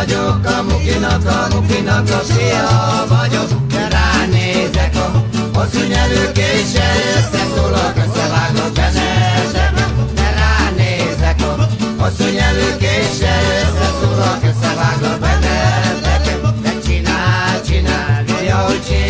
vagyok, a mukinak, a mukinak a fia vagyok, de ránézek a hosszú nyelők és összeszólok, összevágok Benedek, de ránézek a hosszú nyelők és összeszólok, összevágok Benedek, de csinál, csinál, mi ahogy csinál.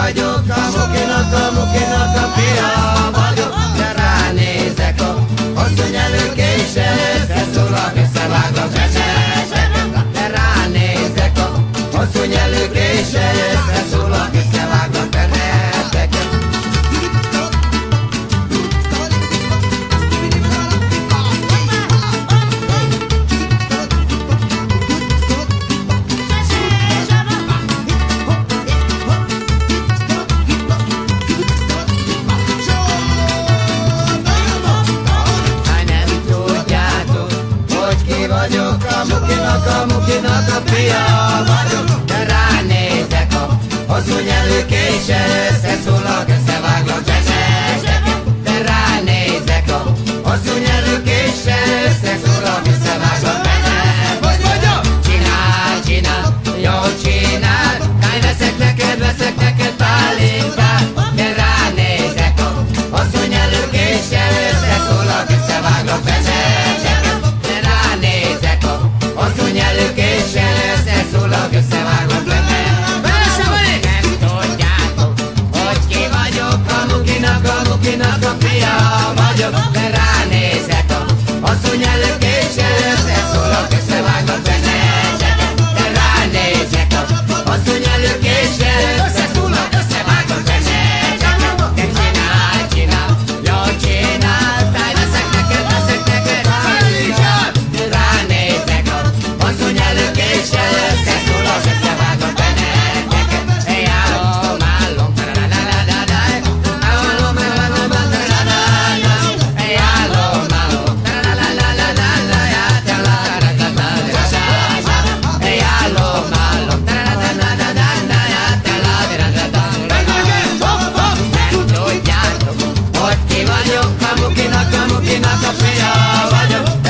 caballo, cabo que no tomo, que no cafea. yo, amo que naca, amo vaya.